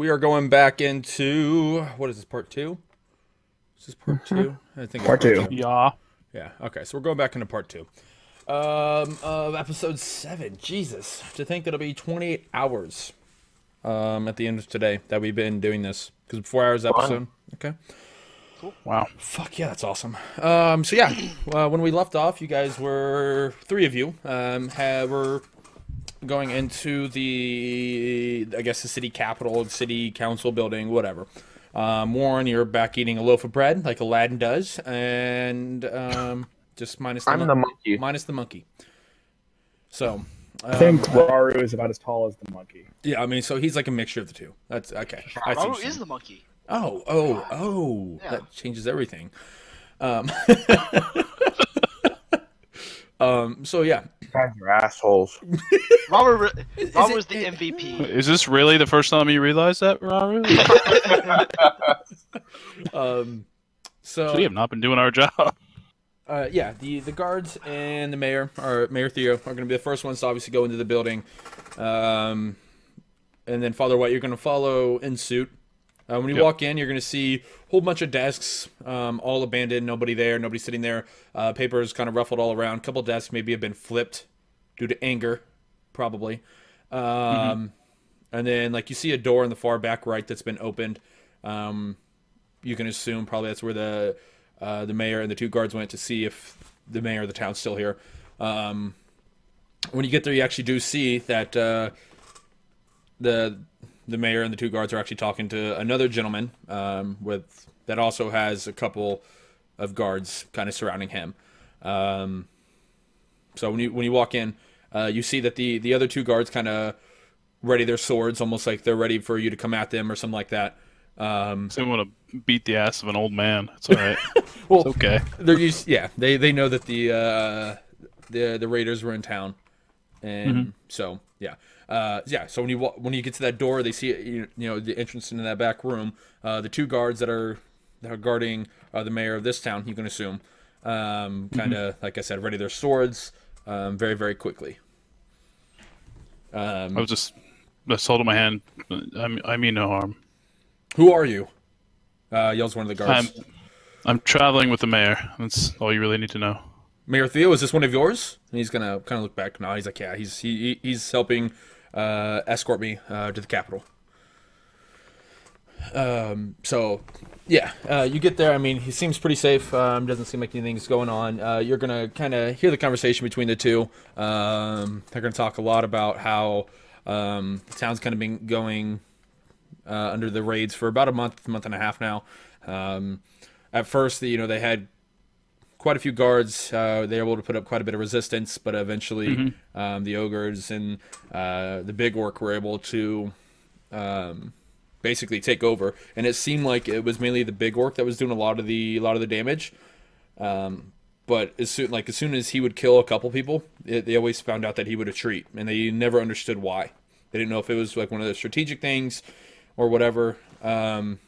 we are going back into what is this part two? Is this part two? I think it's Part two. Yeah. Yeah. Okay. So we're going back into part two. Um, of episode seven. Jesus, to think it'll be 28 hours. Um, at the end of today that we've been doing this because four hours episode. Okay. Cool. Wow. Fuck yeah, that's awesome. Um, so yeah, uh, when we left off, you guys were three of you um, had, were going into the I guess the city capitol, the city council building, whatever. Um, Warren, you're back eating a loaf of bread like Aladdin does, and um, just minus the, I'm mon- the monkey. minus the monkey. So I think Raru is about as tall as the monkey. yeah, I mean, so he's like a mixture of the two. That's okay. I see what Maru you're is the monkey. Oh, oh, oh! Yeah. That changes everything. Um, um. So yeah, You guys are assholes. Maru, re- Is Maru's the MVP. Is this really the first time you realized that, Raru? um. So we have not been doing our job. uh, yeah, the the guards and the mayor, or Mayor Theo, are going to be the first ones to obviously go into the building. Um, and then Father White, you're going to follow in suit. Uh, when you Yep. walk in, you're going to see a whole bunch of desks, um, all abandoned, nobody there, nobody sitting there. Uh, papers kind of ruffled all around. A couple desks maybe have been flipped due to anger, probably. Um, And then, like, you see a door in the far back right that's been opened. Um, you can assume probably that's where the uh, the mayor and the two guards went to see if the mayor of the town's still here. Um, when you get there, you actually do see that uh, the the mayor and the two guards are actually talking to another gentleman um, with that also has a couple of guards kind of surrounding him. Um, so when you when you walk in, uh, you see that the the other two guards kind of ready their swords, almost like they're ready for you to come at them or something like that. Um, So want to beat the ass of an old man. It's all right. well, It's okay. they're used yeah they they know that the uh the the raiders were in town and so yeah uh yeah so when you when you get to that door they see you, you know the entrance into that back room uh the two guards that are that are guarding uh, the mayor of this town you can assume um kind of like i said ready their swords um very very quickly um I was just just holding my hand. I mean, I mean no harm. who are you uh yells one of the I'm guards I'm traveling with the mayor. That's all you really need to know. Mayor Theo, is this one of yours? And he's gonna kind of look back. No, he's like, yeah, he's he, he- he's helping uh, escort me uh, to the capital. Um, so yeah, uh, you get there. I mean, he seems pretty safe. Um, doesn't seem like anything's going on. Uh, you're gonna kind of hear the conversation between the two. Um, they're gonna talk a lot about how um, the town's kind of been going uh, under the raids for about a month, month and a half now. Um, at first, you know, they had quite a few guards. Uh, they were able to put up quite a bit of resistance, but eventually um, the ogres and uh, the big orc were able to um, basically take over. And it seemed like it was mainly the big orc that was doing a lot of the a lot of the damage. Um, but as soon like as soon as he would kill a couple people, it, they always found out that he would retreat, and they never understood why. They didn't know if it was like one of the strategic things or whatever. Um,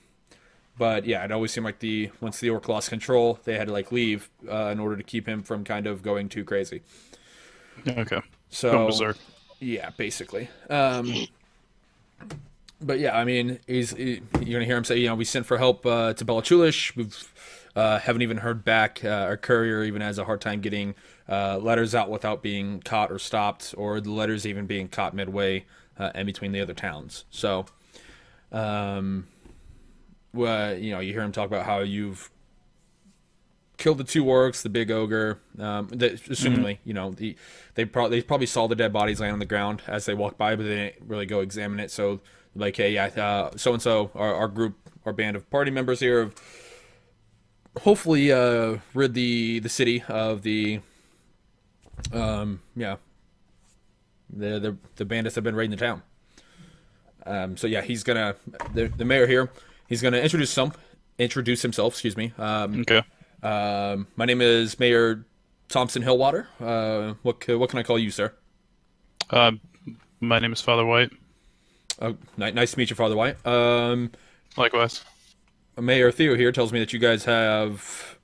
but yeah, it always seemed like the once the orc lost control, they had to like leave uh, in order to keep him from kind of going too crazy. Okay. So yeah, basically. Um, but yeah, I mean, he's he, you're gonna hear him say, you know, we sent for help uh, to Bella Chulish. We've uh, haven't even heard back. Uh, our courier even has a hard time getting uh, letters out without being caught or stopped, or the letters even being caught midway uh, in between the other towns. So, um, well, you know, you hear him talk about how you've killed the two orcs, the big ogre. Um, that, assumingly, you know, the, they probably they probably saw the dead bodies laying on the ground as they walked by, but they didn't really go examine it. So, like, hey, yeah, so and so, our our group, our band of party members here have hopefully uh, rid the the city of the, um, yeah, the the the bandits have been raiding the town. Um, so yeah, he's gonna the, the mayor here. He's gonna introduce some introduce himself. Excuse me. Um, Okay. um, my name is Mayor Thompson Hillwater. Uh, what what can I call you, sir? Uh, my name is Father White. Oh, ni- nice to meet you, Father White. Um, Likewise. Mayor Theo here tells me that you guys have,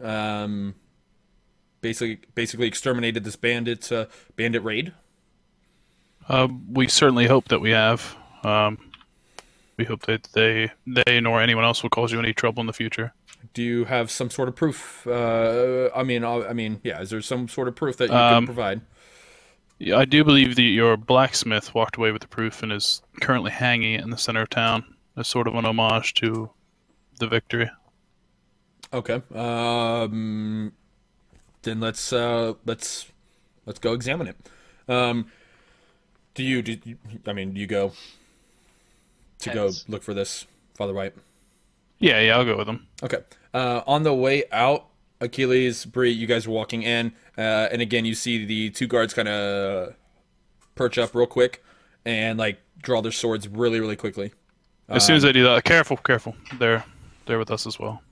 um, basically basically exterminated this bandit uh, bandit raid. Uh, we certainly hope that we have. Um, We hope that they they nor anyone else will cause you any trouble in the future. Do you have some sort of proof? Uh, I mean, I I mean, yeah. Is there some sort of proof that you Um, can provide? Yeah, I do believe that your blacksmith walked away with the proof and is currently hanging it in the center of town as sort of an homage to the victory. Okay. Um, then let's uh, let's let's go examine it. Um, do you? Do you, I mean, do you go to go look for this, Father White? Yeah, yeah, I'll go with him. Okay. Uh, on the way out, Achilles, Bree, you guys are walking in, uh, and again, you see the two guards kind of perch up real quick and like draw their swords really, really quickly. As soon as I do that, careful, careful. They're they're with us as well.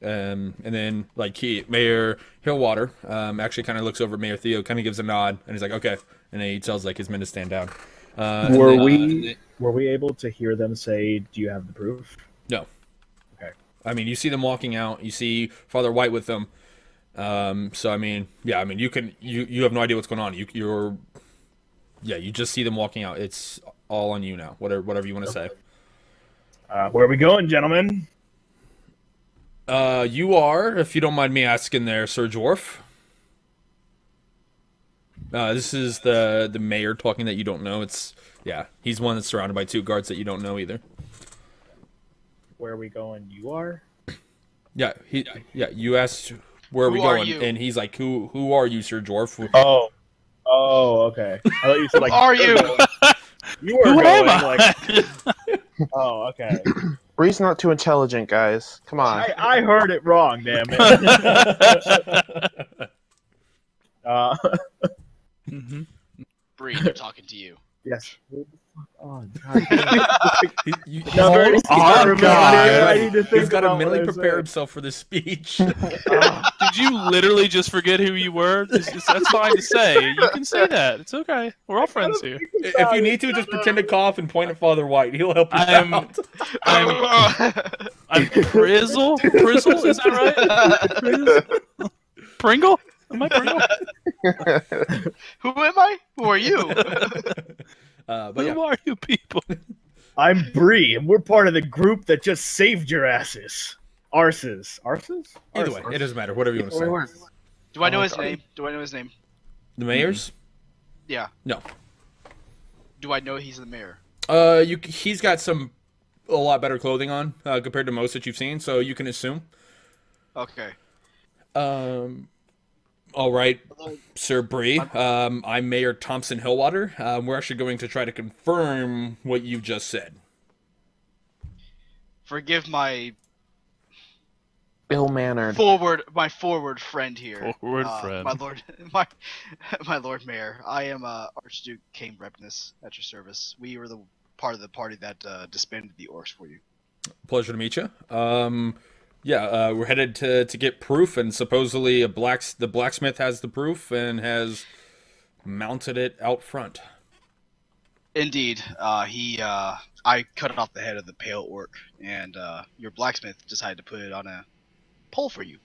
Um, and then like he, Mayor Hillwater, um, actually kind of looks over at Mayor Theo, kind of gives a nod, and he's like, "Okay," and then he tells like his men to stand down. Uh, and Were then- we were we able to hear them say, "Do you have the proof"? No. Okay. I mean, you see them walking out. You see Father White with them. Um, so I mean, yeah, I mean, you can you you have no idea what's going on. You you're yeah, you just see them walking out. It's all on you now. Whatever whatever you want to say. Uh, where are we going, gentlemen? Uh, you are, if you don't mind me asking, there, Sir Dwarf. Uh, this is the the mayor talking that you don't know. It's yeah, he's one that's surrounded by two guards that you don't know either. Where are we going? You are. Yeah, he yeah. You asked where are we Who are going, you? and he's like, "Who who are you, Sir Dwarf?" Oh. Oh, okay. I thought you said like. Who are you? You were Who going am I? like. Oh, okay. Bree's not too intelligent, guys. Come on. I, I heard it wrong, damn it. uh, hmm Bree, they're talking to you. Yes. Hold the fuck on. God. He- you- Number- he's on, got to guys. I need to think He's got to mentally prepare said. himself for this speech. Did you literally just forget who you were? It's- it's- that's fine to say. You can say that. It's okay. We're all friends here. if you need to, just pretend to cough and point at Father White. He'll help you I'm- out. I'm I'm Prizzle. Prizzle, is that right? Priz- Pringle? Am I Pringle? Who am I? Who are you? Uh, but yeah, Who are you people? I'm Bree, and we're part of the group that just saved your asses. Arses. Arses? either way, it doesn't matter. Whatever you want to say. Do I know Oh, his God. name? Do I know his name? The mayor's? Yeah. No. Do I know he's the mayor? Uh, you he's got some a lot better clothing on uh, compared to most that you've seen, so you can assume. Okay. Um, all right, Sir Bree. Um, I'm Mayor Thompson Hillwater. Um, we're actually going to try to confirm what you just said. Forgive my Ill mannered. forward, my forward friend here. Forward Uh, friend. My lord, my, my lord mayor. I am uh, Archduke Kane Repness at your service. We were the part of the party that uh, disbanded the orcs for you. Pleasure to meet you. Um, yeah, uh, we're headed to to get proof, and supposedly a blacks the blacksmith has the proof and has mounted it out front. Indeed, uh, he. Uh, I cut off the head of the pale orc, and uh, your blacksmith decided to put it on a pole for you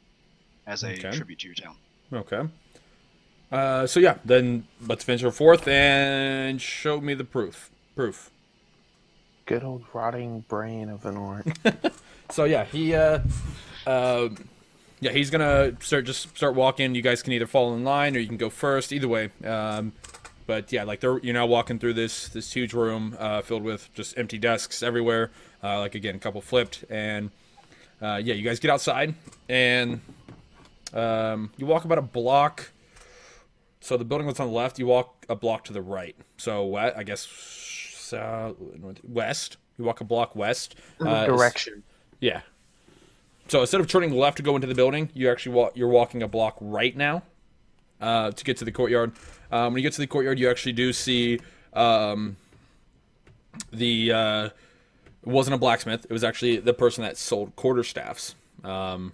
as a Okay. tribute to your town. Okay. Uh, so yeah, then let's venture forth and show me the proof. Proof. Good old rotting brain of an orc. So yeah, he uh, uh, yeah, he's gonna start just start walking. You guys can either fall in line or you can go first. Either way. Um, but yeah, like they're you're now walking through this this huge room uh, filled with just empty desks everywhere. Uh, like again, a couple flipped, and uh, yeah, you guys get outside and um, you walk about a block. So the building that's on the left, you walk a block to the right. So we- I guess south, west. You walk a block west. Uh, Direction. yeah. So instead of turning left to go into the building, you actually walk. You're walking a block right now uh, to get to the courtyard. Um, when you get to the courtyard, you actually do see um, the. Uh, it wasn't a blacksmith. It was actually the person that sold quarter staffs. Um,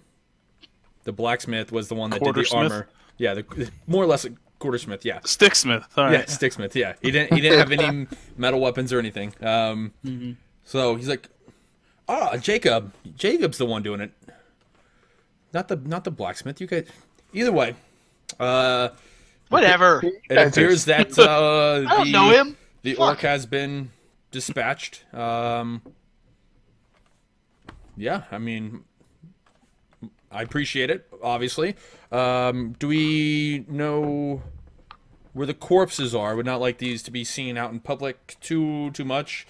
the blacksmith was the one that did the armor. Yeah, the, more or less a quartersmith. Yeah. Sticksmith. All Yeah, right. Sticksmith. Yeah, he didn't. He didn't have any metal weapons or anything. Um, so he's like, ah, Jacob. Jacob's the one doing it. Not the not the blacksmith. You guys. Either way, uh, Whatever. it appears that uh, I don't the, know him. the Fuck. orc has been dispatched. Um, yeah, I mean, I appreciate it. Obviously, um, do we know where the corpses are? I would not like these to be seen out in public too too much.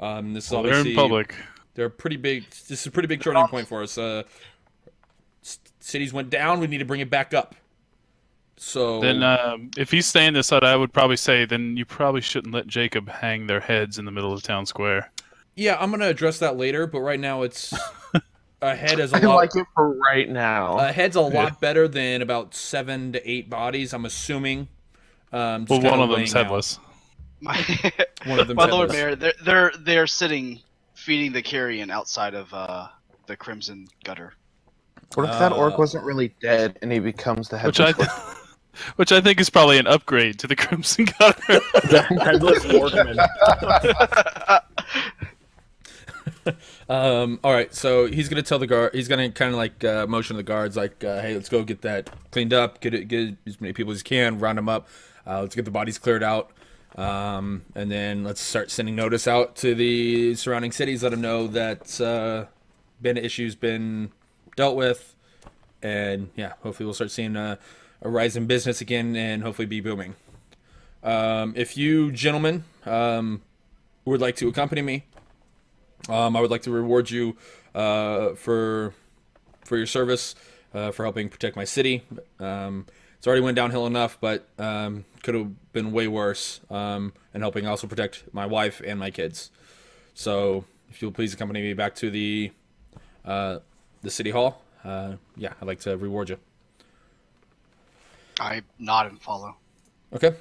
Um, this is Well, they're in public. They're pretty big. This is a pretty big turning point for us. Uh, cities went down. We need to bring it back up. So Then, um, if he's staying this out, I would probably say then you probably shouldn't let Jacob hang their heads in the middle of town square. yeah, I'm gonna address that later. But right now, it's a head is a I lot. like it for right now. A head's a lot better than about seven to eight bodies. I'm assuming. Um, just Well, one of laying them's out. headless. My, One of them's my Lord. Mayor, they're they're they're sitting feeding the carrion outside of uh, the Crimson Gutter. what if that uh, orc wasn't really dead and he becomes the Which I, headless which I think is probably an upgrade to the Crimson Gutter. Headless Orkman. Um, all right, so he's gonna tell the guard. He's gonna kind of like uh, motion the guards, like, uh, "Hey, let's go get that cleaned up. Get it, get as many people as you can. Round them up. Uh, let's get the bodies cleared out, um, and then let's start sending notice out to the surrounding cities. Let them know that uh, issues been dealt with, and yeah, hopefully we'll start seeing a, a rise in business again, and hopefully be booming. Um, if you gentlemen um, would like to accompany me, um, I would like to reward you uh, for for your service, uh, for helping protect my city. Um, it's already went downhill enough, but um, could have been way worse. Um, and helping also protect my wife and my kids. So, if you'll please accompany me back to the uh, the city hall, uh, yeah, I'd like to reward you. I nod and follow. Okay.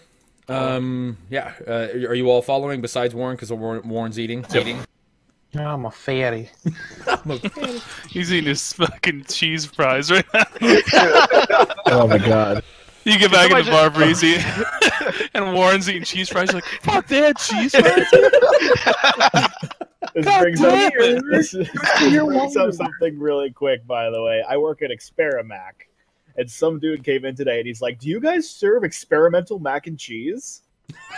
Um, yeah. Uh, are you all following besides Warren? Because Warren, Warren's eating. Eating. No, I'm a fatty. He's eating his fucking cheese fries right now. Oh my god. You get back in the Somebody bar, Breezy, and Warren's eating cheese fries. Like, fuck that cheese fries. This God brings up, damn it. this, this brings up something really quick, by the way. I work at Experamac, and some dude came in today and he's like, Do you guys serve experimental mac and cheese?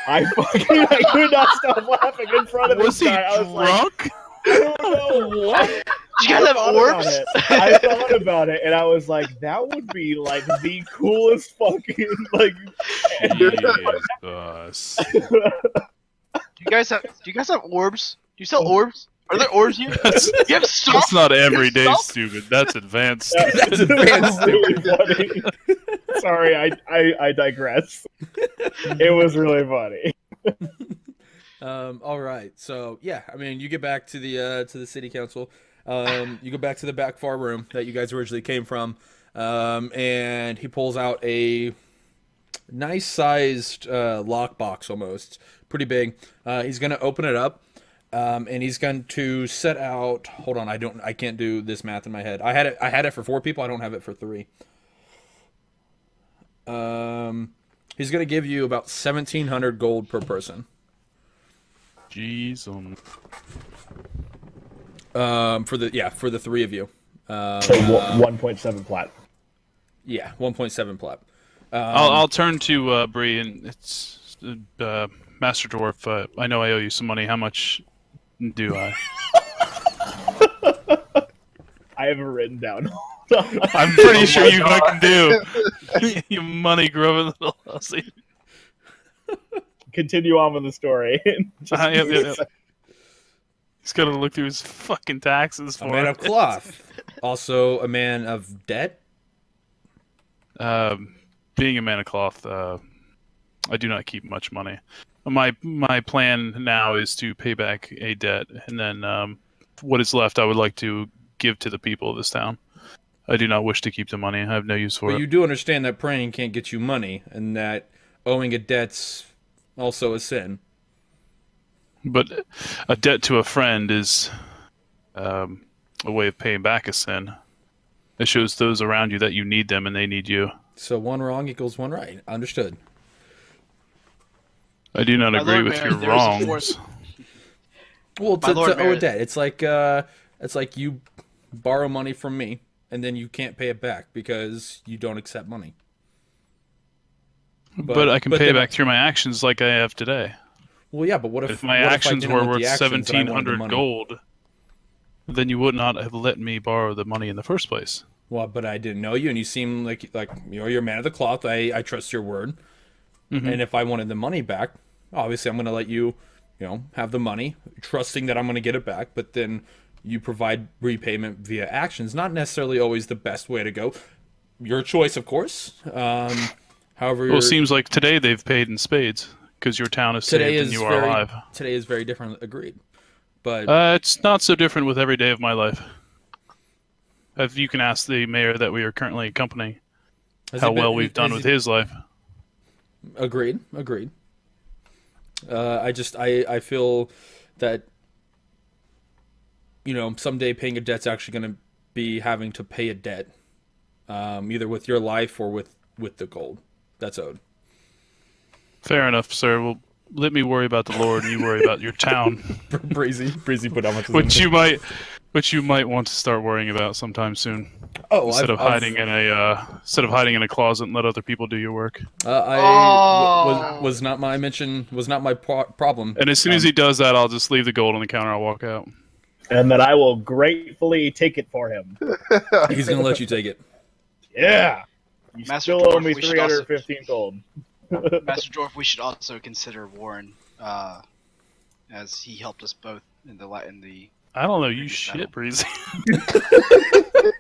I fucking I could not stop laughing in front of Was this he guy. I was like, drunk? I don't know what. Did you guys have orbs? I thought about it, and I was like, that would be like the coolest fucking like. Jesus. Do you guys have? Do you guys have orbs? Do you sell oh. orbs? Are there orbs here? That's, You have stuff. that's not everyday stupid. That's advanced. That's advanced, really funny. Sorry, I, I I digress. It was really funny. Um, all right. So yeah, I mean, you get back to the uh, to the city council. Um, you go back to the back far room that you guys originally came from, um, and he pulls out a nice sized uh, lockbox, almost pretty big. Uh, he's gonna open it up. Um, and he's going to set out. Hold on, I don't. I can't do this math in my head. I had it. I had it for four people. I don't have it for three. Um, he's going to give you about seventeen hundred gold per person. Jeez. um, Um, for the yeah, for the three of you. Um, one point seven plat. yeah, one point seven plat. Um, I'll, I'll turn to uh, Bree and it's uh, Master Dwarf. Uh, I know I owe you some money. How much do I? I have it written down. I'm pretty Oh sure you God. fucking do. you money grubbing little hussy. Continue on with the story. Just- Uh, yep, yep, yep. He's got to look through his fucking taxes for a man it. of cloth, also a man of debt. Um, being a man of cloth, uh, I do not keep much money. My my plan now is to pay back a debt, and then um, what is left, I would like to give to the people of this town. I do not wish to keep the money. I have no use for But it. you do understand that praying can't get you money, and that owing a debt's also a sin. But a debt to a friend is um, a way of paying back a sin. It shows those around you that you need them and they need you. So one wrong equals one right. Understood. I do not My agree Lord with Mayor, your there is a wrongs. Well, to, to owe a debt, it's like uh, it's like you borrow money from me, and then you can't pay it back because you don't accept money. But, I can but pay then- back through my actions like I have today. Well, yeah, but what if, If my what actions didn't were worth the actions and I seventeen wanted the gold, then you would not have let me borrow the money in the first place. Well, but I didn't know you, and you seem like like you know you're a man of the cloth. I I trust your word. Mhm. And if I wanted the money back, obviously I'm going to let you, you know, have the money, trusting that I'm going to get it back. But then you provide repayment via actions. Not necessarily always the best way to go. Your choice, of course. Um, however, Well, it seems like today they've paid in spades because your town is today saved is and you are alive. today is very different. Agreed. But Uh, it's not so different with every day of my life. If you can ask the mayor that we are currently accompanying how been- well we've done with it- his life. Agreed. Agreed. Uh, I just I I feel that you know someday paying a debt's actually going to be having to pay a debt, um, either with your life or with with the gold that's owed. Fair enough, sir. Well, let me worry about the Lord, and you worry about your town, breezy, breezy, put how much? which you might, which you might want to start worrying about sometime soon, oh instead I've- of I've- hiding in a, uh, instead of hiding in a closet and let other people do your work. Uh, I Oh. was was not my mention was not my pro- problem. And as soon as Um, he does that, I'll just leave the gold on the counter. I'll walk out. And that I will gratefully take it for him. He's going to let you take it. Yeah. You Master still owe me we should also- 315 gold. Master Dwarf, we should also consider Warren, uh, as he helped us both in the la- in the. I don't know. You Pretty shit, settled. breezy.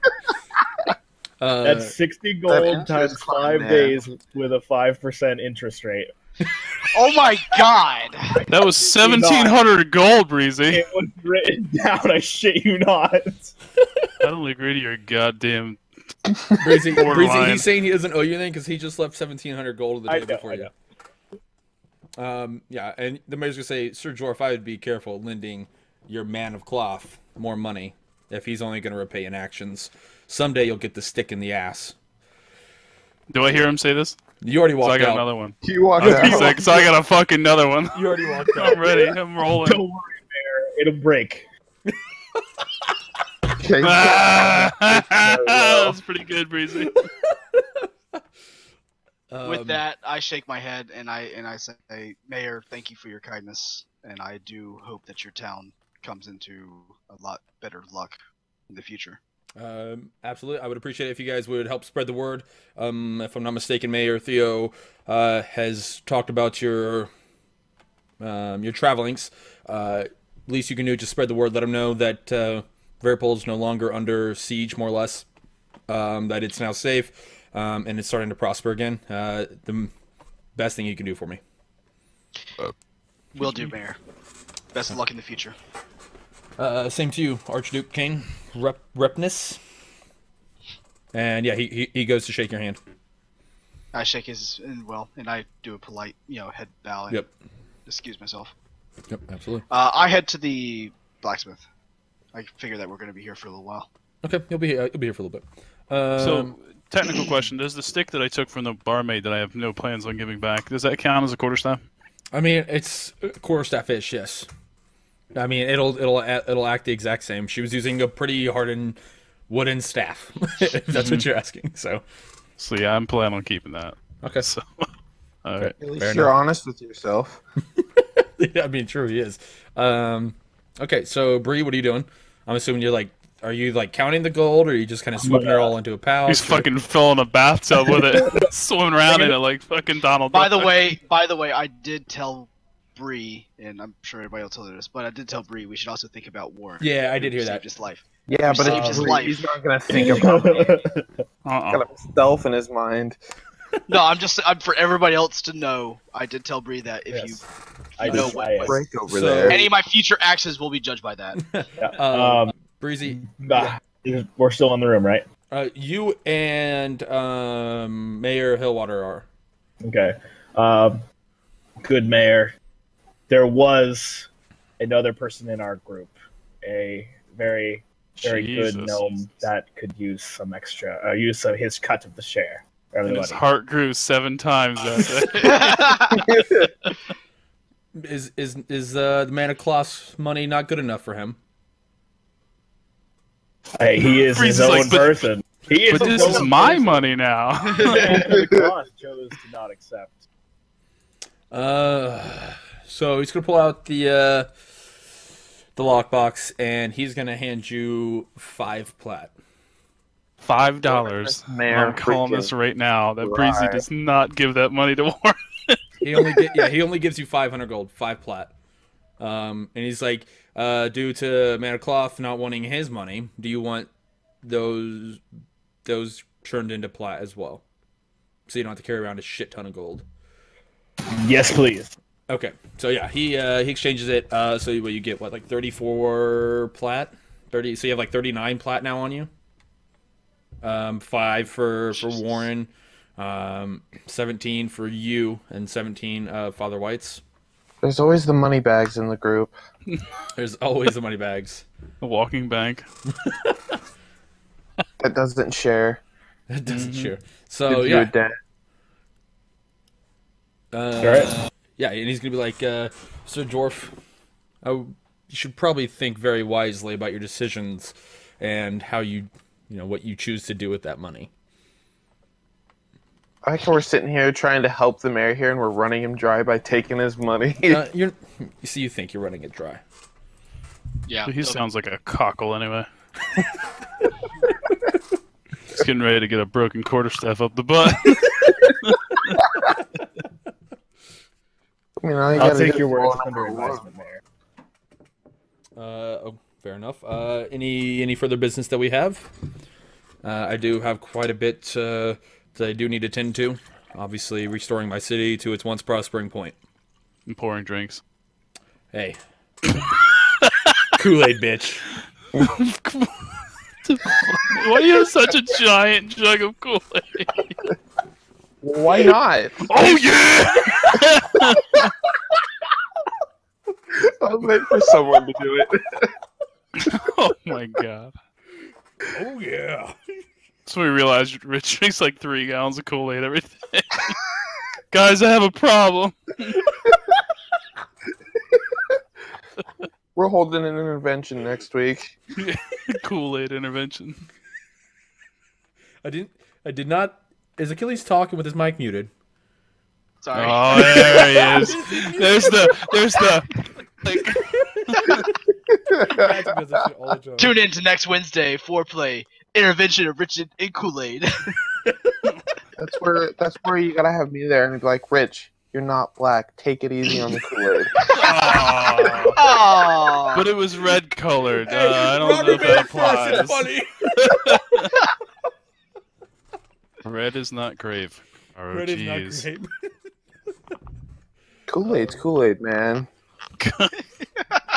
Uh, That's 60 gold interest times five man. days with a 5% interest rate. Oh my God! That was seventeen hundred gold, breezy. It was written down, I shit you not. I don't agree to your goddamn. Breezy, Breezy, he's saying he doesn't owe you anything because he just left seventeen hundred gold the I day know, before I you. Um, yeah, and the mayor's gonna say, Sir Jorf, I would be careful lending your man of cloth more money if he's only gonna repay in actions. Someday you'll get the stick in the ass. Do I hear him say this? You already walked so I got out. another one. You walk He's out. like, so I got a fucking another one. You already walked out. I'm ready. I'm rolling. Don't worry, Bear. It'll break. Okay. Ah, that was pretty good, breezy. With Um, that, I shake my head and I and I say, Mayor, thank you for your kindness, and I do hope that your town comes into a lot better luck in the future. Um, absolutely. I would appreciate it if you guys would help spread the word. Um, if I'm not mistaken, Mayor Theo uh, has talked about your um, your travelings. Uh, least you can do is just spread the word. Let them know that uh, Veripol is no longer under siege, more or less. Um, that it's now safe um, and it's starting to prosper again. Uh, the best thing you can do for me. Will do, Mayor. Best of luck in the future. Uh, same to you, Archduke Kane. Rep- Repness. And yeah, he, he, he goes to shake your hand. I shake his and well, and I do a polite, you know, head bow and Yep. excuse myself. Yep, absolutely. Uh, I head to the blacksmith. I figure that we're going to be here for a little while. Okay, you'll be here. You'll be here for a little bit. Um, So, technical question: Does the stick that I took from the barmaid that I have no plans on giving back does that count as a quarterstaff? I mean, it's quarterstaff ish, yes. I mean, it'll it'll it'll act the exact same. She was using a pretty hardened wooden staff, if that's what you're asking. So, So yeah, I'm planning on keeping that. okay. So, all right. At least Fair you're enough. honest with yourself. yeah, I mean, true, he is. Um, okay, so Bree, what are you doing? I'm assuming you're like, are you like counting the gold, or are you just kind of swooping it all into a pouch? He's or- fucking filling a bathtub with it, swimming around in it like fucking Donald. By the way, by the way, I did tell Bree, and I'm sure everybody will tell her this, but I did tell Bree we should also think about Warren. Yeah, I did hear that. Saved his life. Yeah, but saved if his life. he's not gonna think about it. Uh-uh. Got himself in his mind. No, I'm just I'm for everybody else to know. I did tell Bree that if Yes. I you know what, I- Break over So- there. any of my future actions will be judged by that. Yeah, Um, um, Breezy, bah, we're still in the room, right? uh, you and um, Mayor Hillwater are. Okay. Um, good mayor. There was another person in our group, a very, very Jesus. good gnome that could use some extra, uh, use of his cut of the share. for And his heart grew seven times that day. Is is is uh, the man of cloth's money not good enough for him? Hey, he is his Breeze's own like, but- person. He is but this is my person. money now. the clause chose to not accept. Uh, so he's gonna pull out the uh, the lockbox, and he's gonna hand you five plat. Five dollars. Man, I'm calling this right now. That Breezy does not give that money to Warren. He only get, yeah he only gives you five hundred gold, five plat. Um, and he's like, uh, due to Man Cloth not wanting his money, do you want those those turned into plat as well? So you don't have to carry around a shit ton of gold. Yes, please. Okay, so yeah, he uh, he exchanges it. Uh, so what you get? What like thirty four plat? Thirty. So you have like thirty nine plat now on you. Um, five for for Warren, um, seventeen for you, and seventeen uh, Father White's. There's always the money bags in the group. There's always the money bags. A walking bank. That doesn't share. That doesn't Mhm. share. So Gives you yeah, a debt. Alright. yeah, and he's gonna be like, uh, Sir Dwarf, I, you should probably think very wisely about your decisions and how you, you know, what you choose to do with that money. I like how we're sitting here trying to help the mayor here, and we're running him dry by taking his money. Uh, you're, you see, you think you're running it dry. Yeah. He so- sounds like a cockle anyway. He's getting ready to get a broken quarterstaff up the butt. I mean, all you I'll take your is words roll under advisement there. Uh, oh, fair enough. Uh, any any further business that we have? Uh, I do have quite a bit uh, that I do need to tend to. Obviously, restoring my city to its once prospering point. and pouring drinks. Hey, Kool Aid, bitch. Why do you have such a giant jug of Kool Aid? Why not? Oh yeah! I was waiting for someone to do it. oh my god. Oh yeah. So we realized Ritch drinks like three gallons of Kool Aid every day. Guys, I have a problem. We're holding an intervention next week. Kool Aid intervention. I didn't. I did not. Is Achilles talking with his mic muted? Sorry. Oh, there he is. There's the, there's the, like, Tune in to next Wednesday, FourPlay, intervention of Richard and Kool-Aid. That's where that's where you gotta have me there and be like, Ritch, you're not black. Take it easy on the Kool-Aid. Aw. Aww. but it was red colored. Uh, I don't know if that applies. Funny. Red is not grave. Oh, Red is not jeez. great. Kool-Aid's Kool-Aid, man.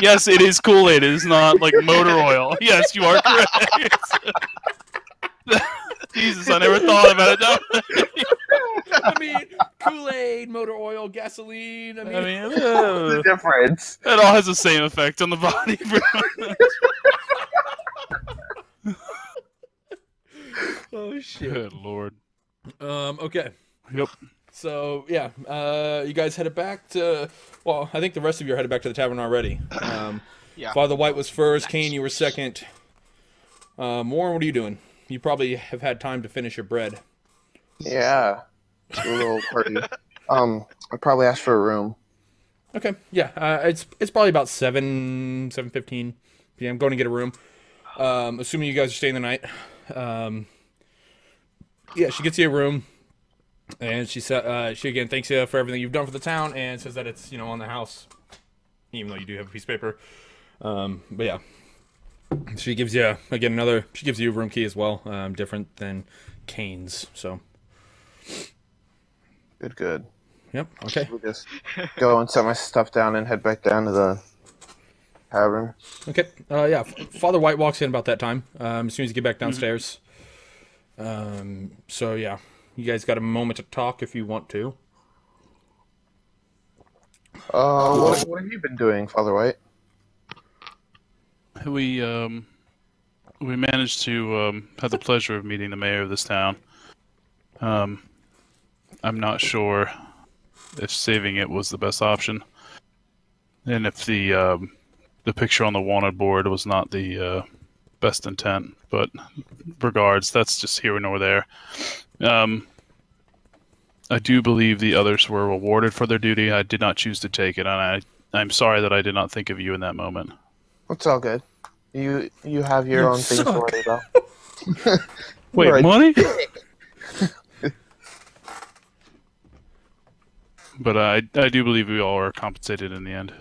Yes, it is Kool Aid. It is not like motor oil. Yes, you are correct. Jesus, I never thought about it. I mean, Kool Aid, motor oil, gasoline. I mean, I mean, What's the difference? it all has the same effect on the body. oh shit. Good lord. Um. Okay. Yep. So yeah, uh, you guys headed back to. Well, I think the rest of you are headed back to the tavern already. Um, Yeah. Father White was first. Kane, you were second. Um, Warren, what are you doing? You probably have had time to finish your bread. Yeah. It's a little party. Um, I probably asked for a room. Okay. Yeah. Uh, it's it's probably about seven seven fifteen p.m. Going to get a room. Um, assuming you guys are staying the night. Um, yeah, she gets you a room, and she said uh, she again thanks you for everything you've done for the town, and says that it's you know on the house, even though you do have a piece of paper. Um, but yeah, she gives you again another. She gives you a room key as well, um, different than Kane's. So Good, good. yep. Okay. We'll just go and set my stuff down and head back down to the tavern. Okay. Uh, yeah. Father White walks in about that time. Um, as soon as you get back downstairs. Um, so yeah, you guys got a moment to talk if you want to. Uh, what, what have you been doing, Father White? We um, we managed to um, have the pleasure of meeting the mayor of this town. Um, I'm not sure if saving it was the best option, and if the um, the picture on the wanted board was not the uh, best intent. But regards, that's just here nor there. Um, I do believe the others were rewarded for their duty. I did not choose to take it, and I I'm sorry that I did not think of you in that moment. It's all good. You you have your You own things to worry about. Wait, Right. money? but uh, I I do believe we all are compensated in the end.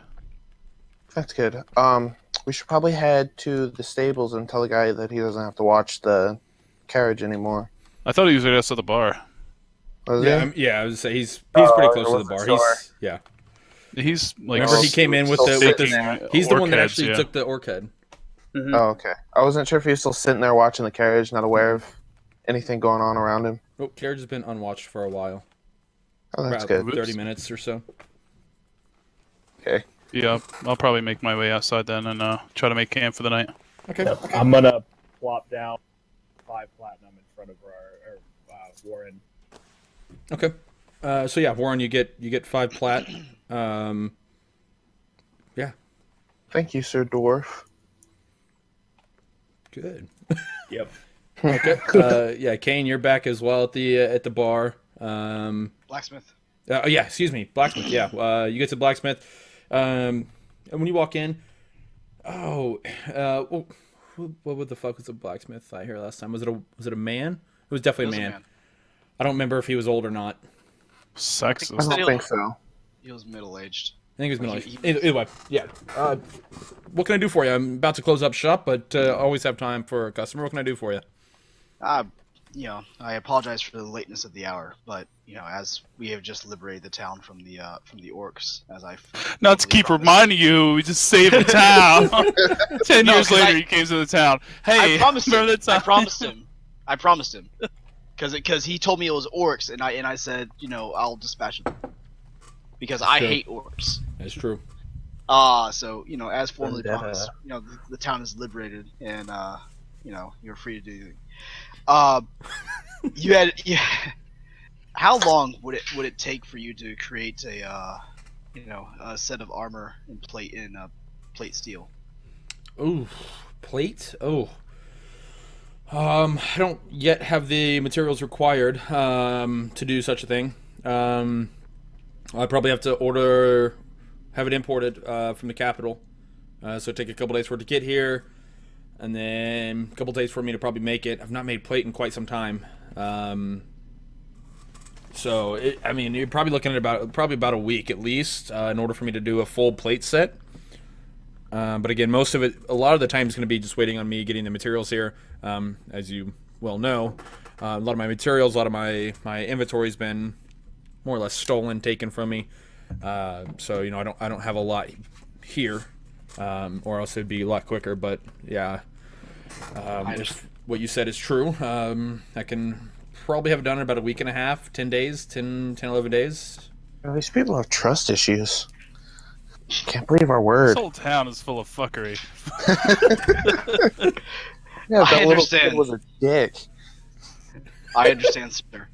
That's good. Um, we should probably head to the stables and tell the guy that he doesn't have to watch the carriage anymore. I thought he was with us at the bar. Was Yeah, he? I'm, yeah. I would say he's he's Oh, pretty close to the bar. sure. He's yeah. He's like Remember he came in with the with taking, the. uh, He's the one that actually yeah. took the orc head. Mhm. Oh, okay. I wasn't sure if he was still sitting there watching the carriage, not aware of anything going on around him. Oh, carriage has been unwatched for a while. Oh, that's About good. Thirty minutes or so. Okay. Yeah, I'll probably make my way outside then and uh, try to make camp for the night. Okay. Yep. I'm gonna plop down five platinum in front of our, or, uh, Warren. Okay. Uh, so yeah, Warren, you get you get five plat. Um, yeah. Thank you, Sir Dwarf. good. Yep. Okay. Uh, yeah, Kane, you're back as well at the uh, at the bar. Um, Blacksmith. Uh, oh yeah, excuse me, blacksmith. Yeah, uh, you get to blacksmith, um, and when you walk in, oh, uh, well, who, what the fuck was a blacksmith I hear last time? Was it a was it a man? It was definitely He a was man. I don't remember if he was old or not. Sex I Sexist. don't think so. He was middle aged. I think it was middle He- aged. Either, either way, yeah. Uh, what can I do for you? I'm about to close up shop, but uh, always have time for a customer. What can I do for you? Uh, you know, I apologize for the lateness of the hour, but you know, as we have just liberated the town from the uh, from the orcs, as I Not to keep reminding you, we just saved the town. Ten No, years 'cause later, I- he came to the town. Hey, I promised him. I promised him. I promised him. Because because he told me it was orcs, and I and I said, you know, I'll dispatch them. Because I Sure. hate orcs. That's true. Uh so you know, as formally Vendetta. promised, you know, the, the town is liberated, and uh, you know, you're free to do. anything. Uh, you had yeah. How long would it would it take for you to create a uh, you know, a set of armor and plate in uh, plate steel? Ooh, plate. Oh. Um, I don't yet have the materials required um, to do such a thing. Um, I probably have to order, have it imported uh, from the capital. Uh, so it'd take a couple days for it to get here, and then a couple days for me to probably make it. I've not made plate in quite some time. Um, so it, I mean, you're probably looking at about probably about a week at least uh, in order for me to do a full plate set. Uh, but again, most of it, a lot of the time, is going to be just waiting on me getting the materials here. Um, as you well know, uh, a lot of my materials, a lot of my my inventory has been more or less stolen, taken from me. Uh, so you know, I don't I don't have a lot here, um, or else it'd be a lot quicker. But yeah, um, I if what you said is true, um, I can probably have it done in about a week and a half, 10 days, 10, 10 11 days. You these people have trust issues. Can't believe our word. This whole town is full of fuckery. Yeah, I that little understand. kid was a dick. I understand, sir.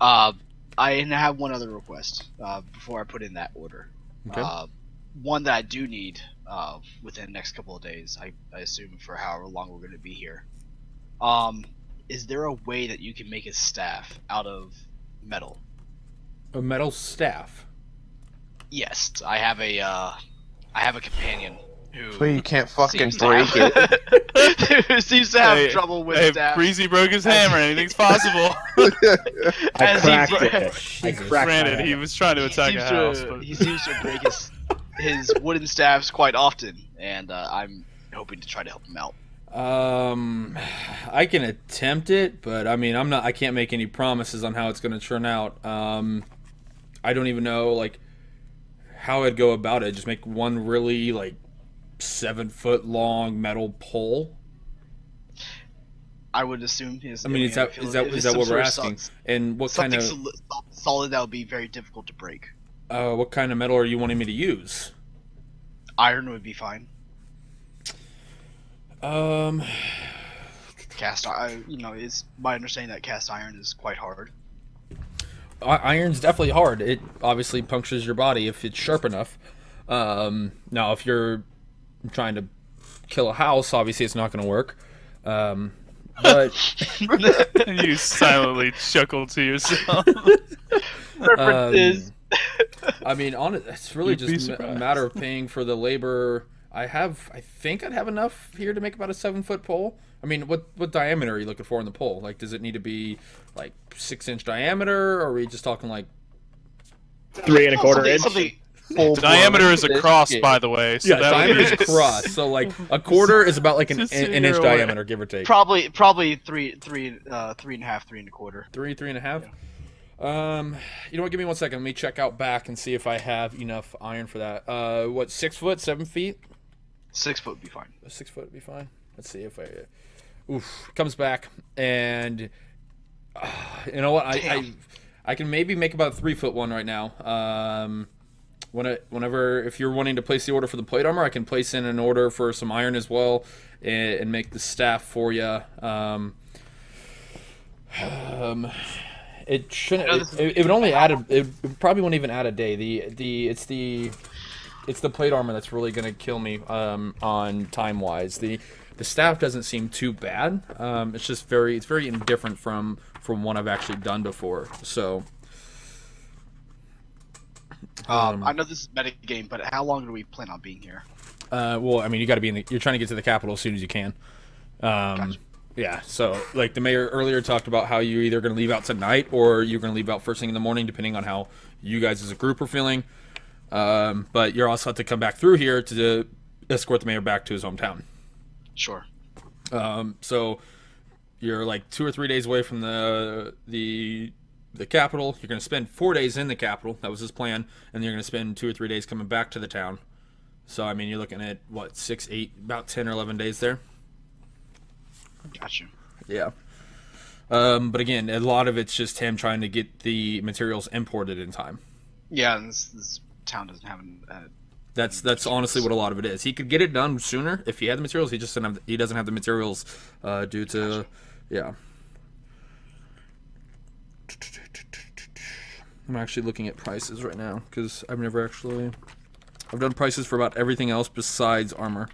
Uh, I have one other request uh, before I put in that order. Okay. Uh, one that I do need uh, within the next couple of days. I, I assume for however long we're going to be here. Um, is there a way that you can make a staff out of metal? A metal staff. Yes, I have a uh, I have a companion who So you can't fucking seems to break have- it. who seems to have Hey, trouble with Hey, staff. Breezy broke his hammer. Anything's possible. I As he cracked bro- it. I Jesus. cracked Granted, he was trying to attack seems a house, to but he seems to break his his wooden staffs quite often, and uh, I'm hoping to try to help him out. Um, I can attempt it, but I mean, I'm not. I can't make any promises on how it's going to turn out. Um, I don't even know like how I'd go about it. Just make one really like seven foot long metal pole. I would assume his. I mean, is that is that is that what we're asking? And what kind of solid that would be very difficult to break. Uh, what kind of metal are you wanting me to use? Iron would be fine. Um, Cast iron, you know, is my understanding that cast iron is quite hard. Iron's definitely hard. It obviously punctures your body if it's sharp enough. Um, now, if you're trying to kill a house, obviously it's not going to work. Um, but you silently chuckled to yourself. References. Um, I mean, on it, it's really You'd just a matter of paying for the labor I have. I think I'd have enough here to make about a seven foot pole. I mean, what what diameter are you looking for in the pole? Like, does it need to be like six inch diameter, or are we just talking like? Three and a quarter something, inch. something Full Diameter is blown across, biscuit. by the way. So yeah, that diameter is cross. So like a quarter is about like an, an, inch you're diameter, give or take. probably probably three three uh three and a half three and a quarter. Three, three and a half. Um, you know what? Give me one second. Let me check out back and see if I have enough iron for that. Uh, what six foot, seven feet? Six foot would be fine. Six foot would be fine. Let's see if I. Oof, comes back and uh, you know what? I, I I can maybe make about a three foot one right now. Um, when it, whenever if you're wanting to place the order for the plate armor, I can place in an order for some iron as well and, and make the staff for you. Um, um, it shouldn't. It, it, it would only add a. It probably won't even add a day. The the it's the it's the plate armor that's really going to kill me um, on time wise. The the staff doesn't seem too bad. Um, it's just very it's very indifferent from from what I've actually done before. So Um, I know this is meta game, but how long do we plan on being here? uh, well, I mean, you got to be in the. You're trying to get to the capital as soon as you can. Um, Gotcha. Yeah. So like the mayor earlier talked about how you're either going to leave out tonight or you're going to leave out first thing in the morning, depending on how you guys as a group are feeling. Um, but you're also have to come back through here to escort the mayor back to his hometown. Sure. Um, so you're like two or three days away from the the the capital. You're going to spend four days in the capital. That was his plan, and you're going to spend two or three days coming back to the town. So I mean, you're looking at what six, eight, about ten or eleven days there. Got you. Yeah. Um, but again, a lot of it's just him trying to get the materials imported in time. Yeah, this, this town doesn't have an. Uh, That's that's honestly what a lot of it is. He could get it done sooner if he had the materials. He just doesn't have he doesn't have the materials uh, due to yeah. I'm actually looking at prices right now because I've never actually I've done prices for about everything else besides armor,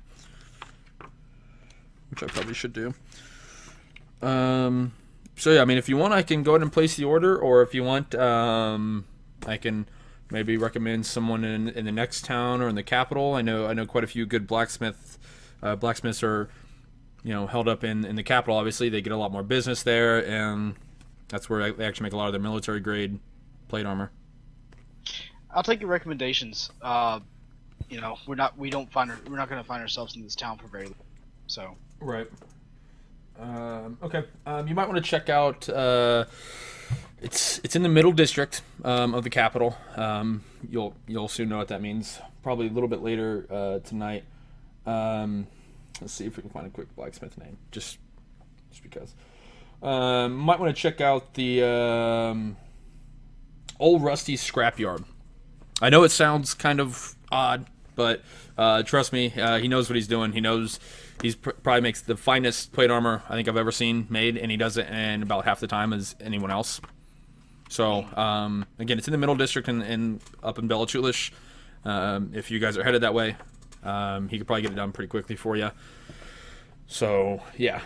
which I probably should do. Um, so yeah, I mean, if you want, I can go ahead and place the order, or if you want, um, I can maybe recommend someone in, in the next town or in the capital. I know I know quite a few good blacksmith uh, blacksmiths are you know held up in, in the capital. Obviously, they get a lot more business there, and that's where they actually make a lot of their military grade plate armor. I'll take your recommendations. Uh, you know, we're not we don't find we're not going to find ourselves in this town for very long. So Right. Um, okay. Um, you might want to check out. Uh, it's it's in the middle district um, of the capital. Um, you'll you'll soon know what that means. Probably a little bit later uh, tonight. Um, let's see if we can find a quick blacksmith name. Just just because. Um, might want to check out the old rusty scrapyard. I know it sounds kind of odd, but uh, trust me, uh, he knows what he's doing. He knows he's pr- probably makes the finest plate armor I think I've ever seen made, and he does it in about half the time as anyone else. So um, again, it's in the middle district and, and up in Bella Chulish. Um, if you guys are headed that way, um, he could probably get it done pretty quickly for you. So yeah,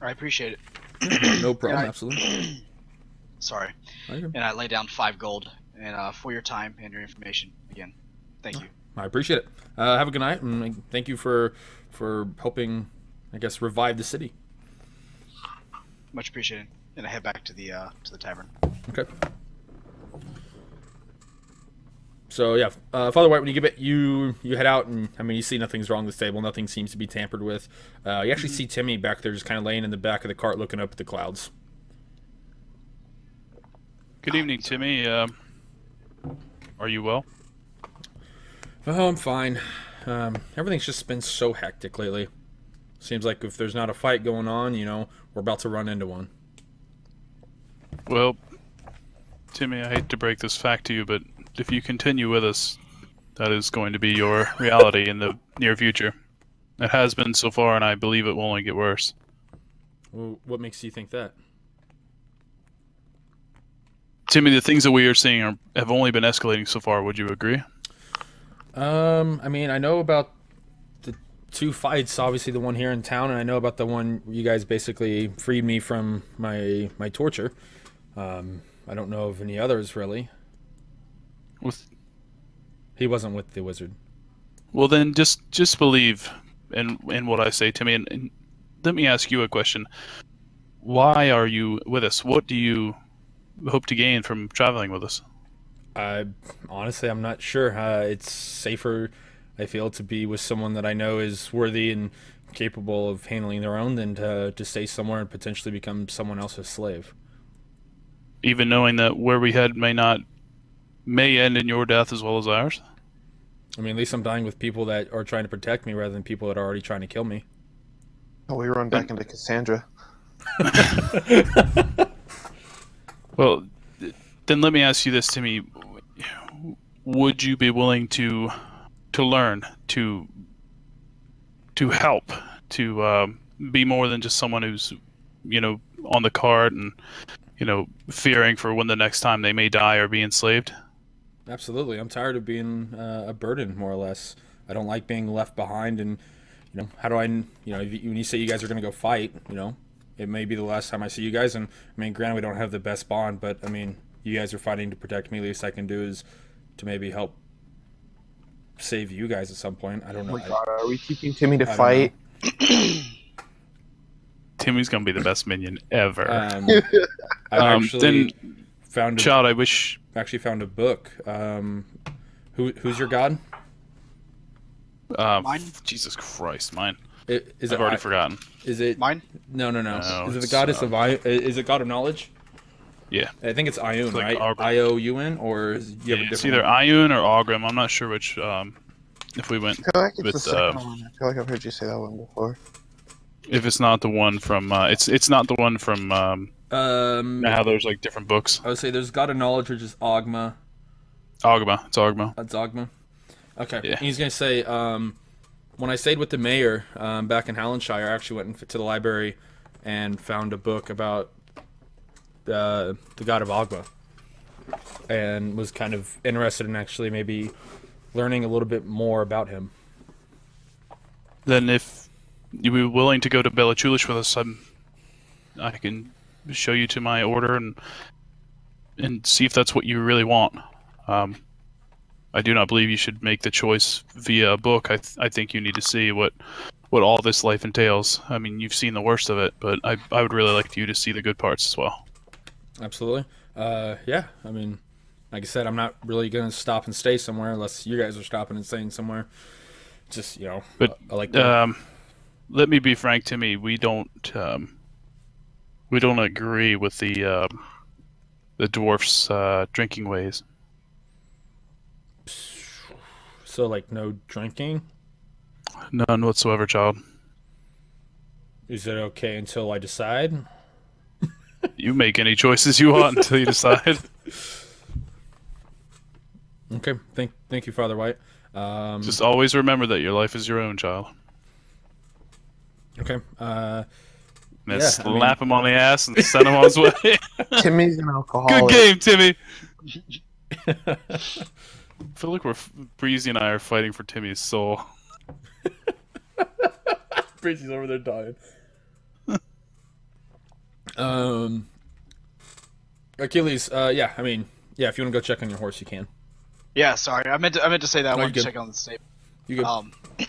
I appreciate it. no problem. I- Absolutely. Sorry, and I lay down five gold and uh, for your time and your information again. Thank you. I appreciate it. Uh, have a good night, and thank you for for helping, I guess, revive the city. Much appreciated. And I head back to the uh, to the tavern. Okay. So yeah, uh, Father White, when you get it, you you head out, and I mean, you see nothing's wrong with the stable. Nothing seems to be tampered with. Uh, you actually see Timmy back there, just kind of laying in the back of the cart, looking up at the clouds. Good evening, Timmy. Um, are you well? Oh, I'm fine. Um, everything's just been so hectic lately. Seems like if there's not a fight going on, you know, we're about to run into one. Well, Timmy, I hate to break this fact to you, but if you continue with us, that is going to be your reality in the near future. It has been so far, and I believe it will only get worse. Well, what makes you think that? Timmy, the things that we are seeing are, have only been escalating so far. Would you agree? Um, I mean, I know about the two fights. Obviously, the one here in town, and I know about the one you guys basically freed me from my my torture. Um, I don't know of any others really. With He wasn't with the wizard. Well, then just just believe in in what I say, Timmy. And, and let me ask you a question: Why are you with us? What do you hope to gain from traveling with us? I honestly, I'm not sure. Uh, it's safer, I feel, to be with someone that I know is worthy and capable of handling their own than to to stay somewhere and potentially become someone else's slave. Even knowing that where we head may not may end in your death as well as ours. I mean, at least I'm dying with people that are trying to protect me rather than people that are already trying to kill me. Oh, we run back into Cassandra. Well, th- then let me ask you this, Timmy: Would you be willing to to learn to to help to um, be more than just someone who's you know on the cart and you know fearing for when the next time they may die or be enslaved? Absolutely, I'm tired of being uh, a burden, more or less. I don't like being left behind, and you know, how do I, you know, when you say you guys are going to go fight, you know, it may be the last time I see you guys. And I mean, granted, we don't have the best bond, but I mean, you guys are fighting to protect me. Least I can do is to maybe help save you guys at some point. I don't Oh know. my god, are we teaching Timmy to I fight? Timmy's gonna be the best minion ever. Um, I Um, actually then, found a, child, I wish. actually found a book. Um, who who's your god? Uh, Mine? Jesus Christ, mine. I- Is I've it already I- forgotten. Is it Mine? No, no, no. No, is it the it's, goddess uh, of I? Is it god of knowledge? Yeah. I think it's Ioun, It's like right? I O U N, or is, you have a it's different. either one? Ioun or Ogrim. I'm not sure which. Um, if we went, I feel like it's With, the second uh, one. I feel like I've heard you say that one before. if it's not the one from, uh, it's it's not the one from. Um, Um, how there's like different books. I would say there's god of knowledge, which is Ogma. Ogma. It's Ogma. That's Ogma. Okay. Yeah. He's gonna say, um, when I stayed with the mayor um, back in Hallandshire, I actually went to the library and found a book about the the god of Ogma, and was kind of interested in actually maybe learning a little bit more about him. Then if you were willing to go to Bella Chulish with us, I'm, I can show you to my order and and see if that's what you really want. Um, I do not believe you should make the choice via a book. I th- I think you need to see what what all this life entails. I mean, you've seen the worst of it, but I I would really like you to see the good parts as well. Absolutely. Uh, yeah. I mean, like I said, I'm not really gonna stop and stay somewhere unless you guys are stopping and staying somewhere. Just you know, But, I like that. Um, let me be frank, Timmy. We don't um, we don't agree with the um the dwarfs' uh, drinking ways. so like no drinking. None whatsoever, child. Is it okay until I decide? You make any choices you want until you decide. Okay. Thank thank you, Father White. Um, Just always remember that your life is your own, child. okay. Uh, And Yeah, I slap him on the ass and send him on his way. Timmy's an alcoholic. Good game, Timmy. I feel like we're Breezy and I are fighting for Timmy's soul. Breezy's over there dying. Um, Achilles. Uh, yeah. I mean, yeah. If you want to go check on your horse, you can. Yeah, sorry. I meant to, I meant to say that. I No, wanted to check on the state. You go. Um,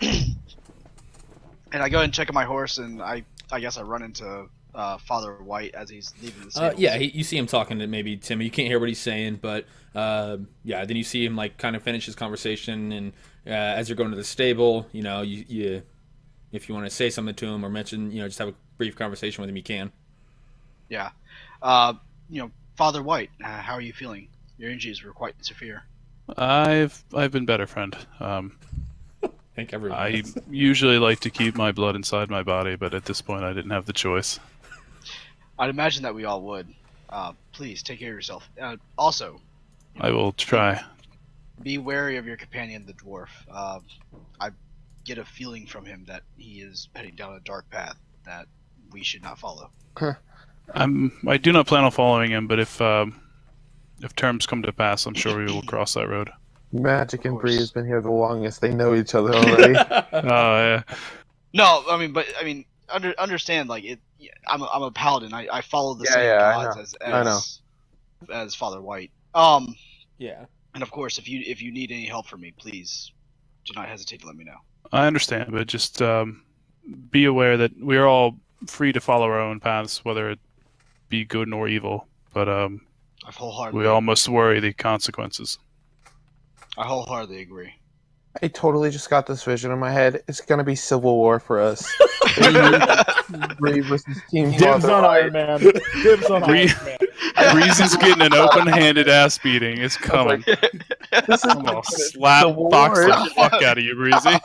and I go and check on my horse, and I I guess I run into uh, Father White as he's leaving the Uh, yeah, he, you see him talking to maybe Tim. You can't hear what he's saying, but uh, yeah, then you see him like kind of finish his conversation, and uh, as you're going to the stable, you know, you, you if you want to say something to him or mention, you know, just have a brief conversation with him, you can. Yeah. Uh, you know, Father White, uh, how are you feeling? Your injuries were quite severe. I've I've been better, friend. Um, I think everyone. I has. usually like to keep my blood inside my body, but at this point, I didn't have the choice. I'd imagine that we all would. Uh, please take care of yourself. Uh, also, I will try. be wary of your companion, the dwarf. Uh, I get a feeling from him that he is heading down a dark path that we should not follow. I'm. I do not plan on following him, but if um, if terms come to pass, I'm sure we will cross that road. Magic and Bree course. has been here the longest. They know each other already. Oh yeah. No, I mean, but I mean, under understand like it. I'm a, I'm a paladin. I, I follow the Yeah, same yeah, gods know. as I know. as, as Father White. Um, yeah. And of course, if you if you need any help from me, please do not hesitate to let me know. I understand, but just um, be aware that we are all free to follow our own paths, whether it be good nor evil. But um, I wholeheartedly, we all must worry the consequences. I wholeheartedly agree. I totally just got this vision in my head. It's gonna be civil war for us. Bree versus Team Dibs on Iron Man. Dibs on Re- Iron Man. Reason's getting an open-handed ass beating. It's coming. This is I'm gonna slap Civil box War. the fuck out of you, Breezy.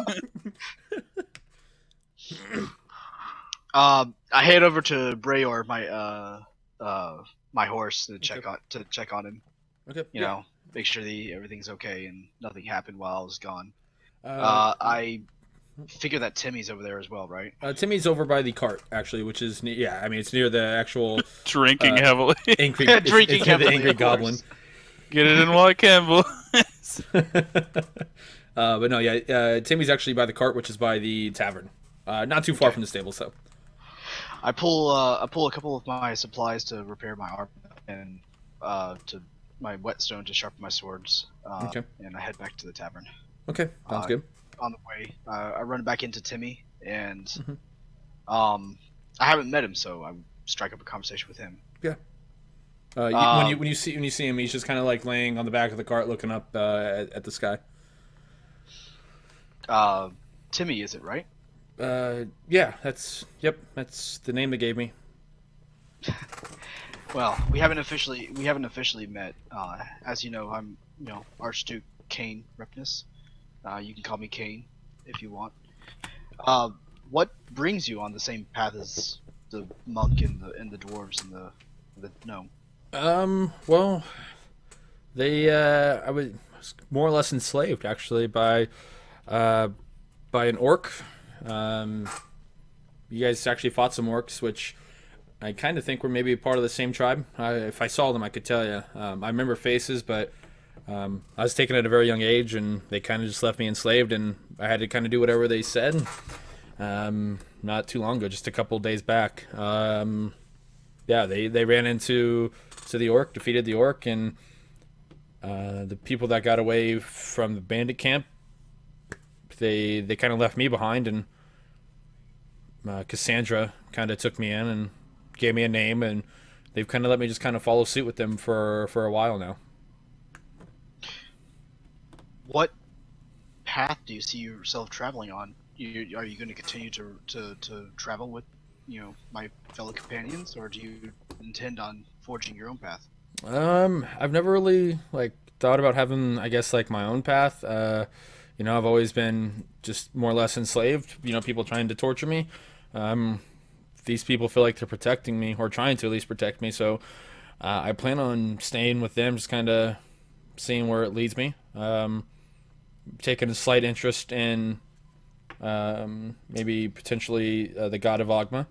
Um, I head over to Brayor, my uh uh my horse, to check on to check on him. Okay. You know, make sure the everything's okay and nothing happened while I was gone. Uh, Uh, I figure that Timmy's over there as well, right? uh, Timmy's over by the cart actually, which is ne- yeah. I mean, it's near the actual Drinking Uh, heavily. angry, it's, Drinking it's near the heavily, angry goblin. Get it in while I can, boy. uh, but no, yeah, uh, Timmy's actually by the cart, which is by the tavern. Uh, not too far Okay. from the stables, though. I pull uh, I pull a couple of my supplies to repair my arm and uh, to my whetstone to sharpen my swords. Uh, Okay. And I head back to the tavern. Okay, sounds Uh, good. On the way, uh, I run back into Timmy, and Mhm. um, I haven't met him, so I strike up a conversation with him. Uh, you, when um, you when you see when you see him, he's just kind of like laying on the back of the cart, looking up uh, at, at the sky. Uh, Timmy, is it right? Uh, yeah, that's yep, that's the name they gave me. Well, we haven't officially we haven't officially met. Uh, as you know, I'm you know Archduke Kane Ripness. Uh, you can call me Kane if you want. Uh, what brings you on the same path as the monk and the and the dwarves and the the gnome? Um, well, they uh, I was more or less enslaved actually by uh, by an orc. Um, you guys actually fought some orcs, which I kind of think were maybe part of the same tribe. I, if I saw them, I could tell you. Um, I remember faces, but um, I was taken at a very young age, and they kind of just left me enslaved, and I had to kind of do whatever they said. Um, not too long ago, just a couple days back. Um, yeah, they, they ran into to the orc, defeated the orc, and uh, the people that got away from the bandit camp, they they kind of left me behind, and uh, Cassandra kind of took me in and gave me a name, and they've kind of let me just kind of follow suit with them for for a while now. What path do you see yourself traveling on? You, are you going to continue to, to to travel with you know my fellow companions, or do you intend on forging your own path? Um, I've never really like thought about having, I guess, like my own path. Uh, you know, I've always been just more or less enslaved. You know, people trying to torture me. Um, these people feel like they're protecting me or trying to at least protect me. So uh, I plan on staying with them, just kind of seeing where it leads me. Um, taking a slight interest in um, maybe potentially uh, the God of Ogma.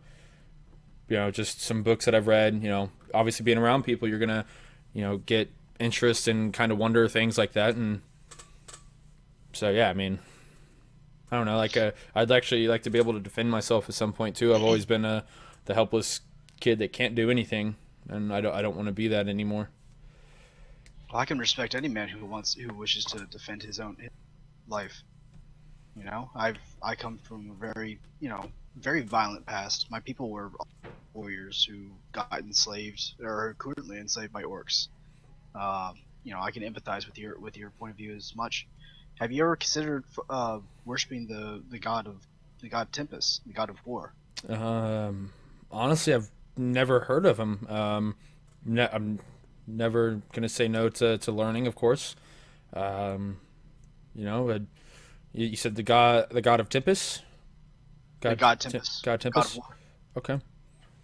You know, just some books that I've read. You know, obviously being around people, you're gonna, you know, get interest and kind of wonder things like that. And so, yeah, I mean, I don't know. Like, uh, I'd actually like to be able to defend myself at some point too. I've always been a the helpless kid that can't do anything, and I don't I don't want to be that anymore. Well, I can respect any man who wants who wishes to defend his own life. You know, I've I come from a very you know very violent past. My people were warriors who got enslaved or currently enslaved by orcs. Um, you know, I can empathize with your with your point of view as much. Have you ever considered uh, worshiping the the god of the god Tempus, the god of war? Um, honestly, I've never heard of him. Um, ne- I'm never gonna say no to, to learning, of course. Um, you know, uh, you, you said the god, the god of Tempus. the god Tempus, God god Tempus. of war. Okay.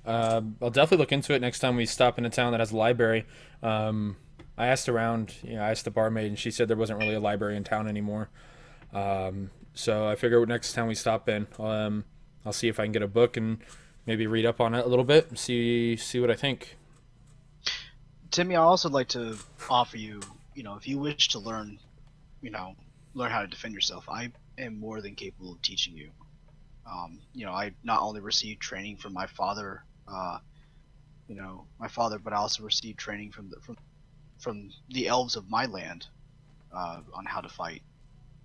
Uh, I'll definitely look into it next time we stop in a town that has a library. Um, I asked around, you know, I asked the barmaid, and she said there wasn't really a library in town anymore. Um, so I figure next time we stop in, um, I'll see if I can get a book and maybe read up on it a little bit, and see see what I think. Timmy, I also like to offer you, you know, if you wish to learn, you know, learn how to defend yourself, I am more than capable of teaching you. Um, you know, I not only received training from my father, uh, you know, my father, but I also received training from the from from the elves of my land, uh, on how to fight.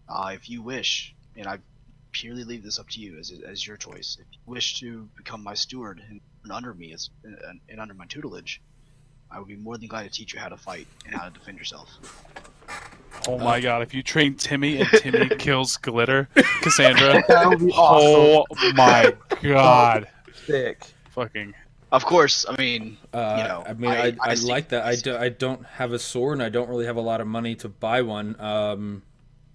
Uh, if you wish, and I purely leave this up to you as, as your choice. If you wish to become my steward and, and under me as and, and under my tutelage, I would be more than glad to teach you how to fight and how to defend yourself. Oh my god, if you train Timmy and Timmy kills Glitter, Cassandra. That would be awesome. Oh my god. Sick. Fucking. Of course, I mean, Uh, You know, I mean, I- I, I, I like that. I I, do, I don't have a sword, and I don't really have a lot of money to buy one. Um,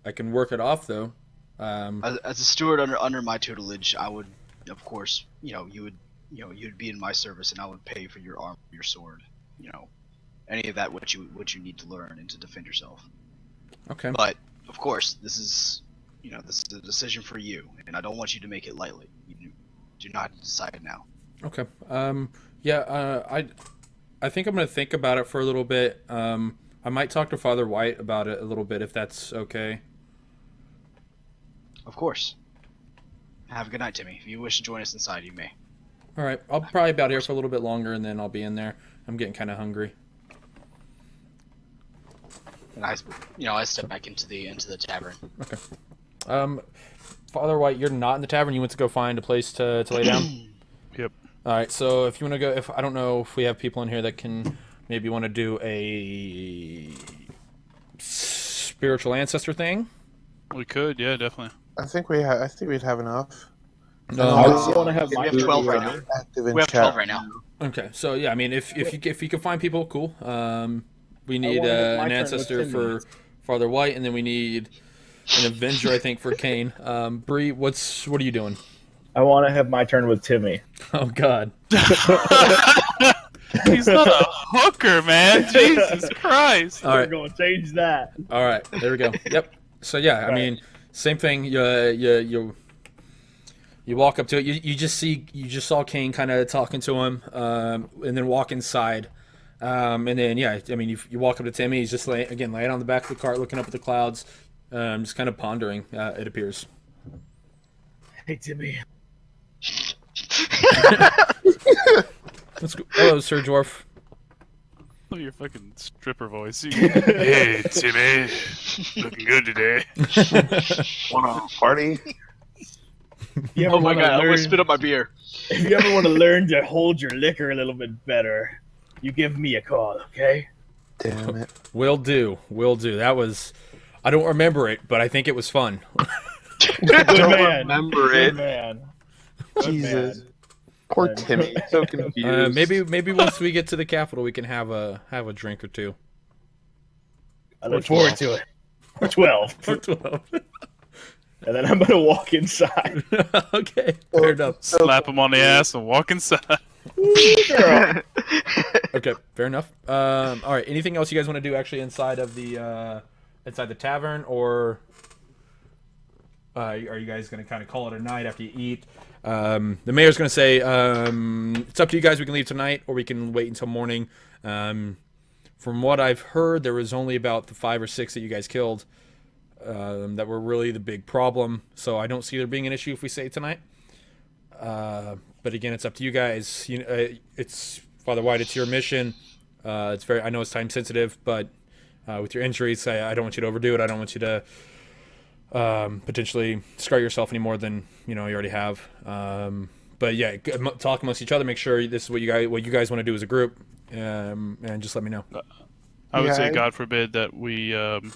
I can work it off though. Um, as, as a steward under under my tutelage, I would, of course, you know, you would, you know, you'd be in my service, and I would pay for your arm, your sword, you know, any of that what you what you need to learn and to defend yourself. okay. But of course, this is, you know, this is a decision for you, and I don't want you to make it lightly. You do, do not decide now. Okay. Um, yeah. Uh, I, I think I'm gonna think about it for a little bit. Um, I might talk to Father White about it a little bit if that's okay. Of course. Have a good night, Timmy. If you wish to join us inside, you may. All right. I'll probably be out here for a little bit longer, and then I'll be in there. I'm getting kind of hungry. And I, you know, I step back into the into the tavern. Okay. Um, Father White, you're not in the tavern. You went to go find a place to, to lay down. Yep. All right. So if you want to go, if I don't know if we have people in here that can maybe want to do a spiritual ancestor thing. We could, yeah, definitely. I think we ha- I think we'd have enough. I Um, just want to have We my have 12 right now. Active in We have chat. 12 right now. Okay, so yeah, I mean, if if you if you can find people, cool. Um, we need uh, an ancestor Timmy. for Father White, and then we need an Avenger, I think, for Kane. Um, Bree, what's what are you doing? I want to have my turn with Timmy. Oh God, He's not a hooker, man. Jesus Christ. all We're going to change that. all right, there we go. Yep. So yeah, I Right. mean, same thing. You uh, you you you walk up to it. You you just see you just saw Kane kind of talking to him, um, and then walk inside. Um, and then yeah, I mean, you, you walk up to Timmy. He's just lay, again laying on the back of the cart, looking up at the clouds, um, just kind of pondering. Uh, it appears. Hey, Timmy. Let's go. Hello, Sir Dwarf. Love your fucking stripper voice. You- hey, Timmy. Looking good today. Wanna party? You Oh my wanna god, I learn- almost spit up my beer. If you ever want to learn to hold your liquor a little bit better, you give me a call, okay? Damn it. Will do. Will do. That was. I don't remember it, but I think it was fun. Good don't man. remember Good it. man. Good Jesus. man. Poor Man. Timmy. So confused. Uh, maybe maybe once we get to the capital, we can have a have a drink or two. I look forward to it. Or 12. Or twelve. And then I'm going to walk inside. okay, fair enough. Slap him on the ass and walk inside. Okay, fair enough. Um, all right. Anything else you guys want to do actually inside of the uh, inside the tavern, or uh, are you guys going to kind of call it a night after you eat? Um, the mayor's going to say um, it's up to you guys. We can leave tonight, or we can wait until morning. Um, from what I've heard, there was only about the five or six that you guys killed um, that were really the big problem. So I don't see there being an issue if we say tonight. Uh, but again, it's up to you guys. You uh, it's Father White. It's your mission. Uh, it's very. I know it's time sensitive, but uh, with your injuries, I, I don't want you to overdo it. I don't want you to um, potentially scar yourself any more than you know you already have. Um, but yeah, talk amongst each other. Make sure this is what you guys what you guys want to do as a group, um, and just let me know. I would Yeah, say, I- God forbid, that we um,